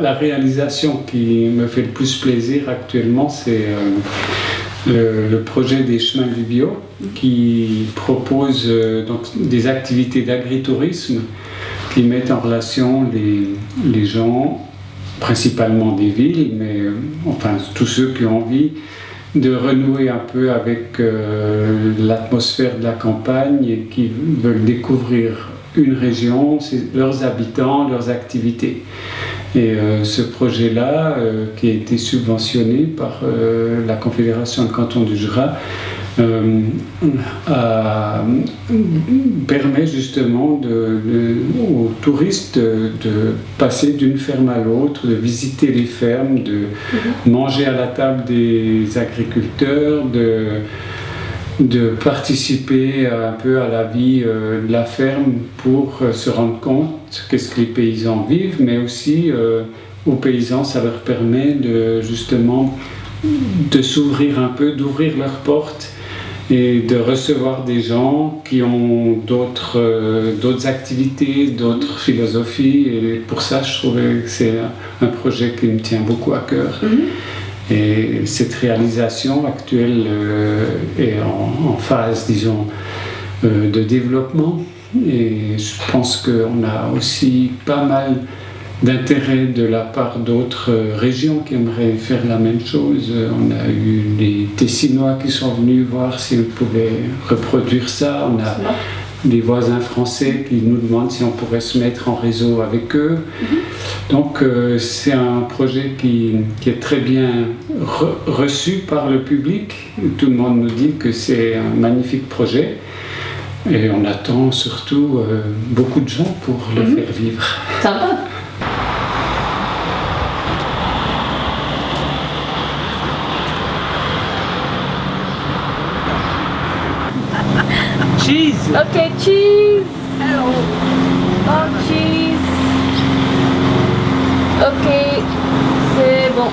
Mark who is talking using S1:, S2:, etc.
S1: La réalisation qui me fait le plus plaisir actuellement, c'est euh, le, projet des chemins du bio qui propose euh, donc, des activités d'agritourisme qui mettent en relation les, gens, principalement des villes, mais euh, enfin tous ceux qui ont envie de renouer un peu avec l'atmosphère de la campagne et qui veulent découvrir une région, leurs habitants, leurs activités. Et euh, ce projet-là, euh, qui a été subventionné par euh, la Confédération de canton du Jura, permet justement aux touristes de, passer d'une ferme à l'autre, de visiter les fermes, de mhm. manger à la table des agriculteurs, de de participer un peu à la vie euh, de la ferme pour euh, se rendre compte qu'est-ce que les paysans vivent, mais aussi euh, aux paysans, ça leur permet de justement de s'ouvrir un peu, d'ouvrir leurs portes et de recevoir des gens qui ont d'autres d'autres activités, d'autres philosophies. Et pour ça, je trouvais que c'est un projet qui me tient beaucoup à cœur. Mm-hmm. Et cette réalisation actuelle euh, est en, phase, disons, euh, de développement. Et je pense qu'on a aussi pas mal d'intérêt de la part d'autres régions qui aimeraient faire la même chose. On a eu les Tessinois qui sont venus voir s'ils pouvaient reproduire ça. Des voisins français qui nous demandent si on pourrait se mettre en réseau avec eux. Mhm. Donc euh, c'est un projet qui, est très bien reçu par le public. Tout le monde nous dit que c'est un magnifique projet. Et on attend surtout euh, beaucoup de gens pour le mhm. faire vivre.
S2: Sympa.
S3: cheese.
S2: Okay, cheese. Oh, cheese. Ok, c'est bon.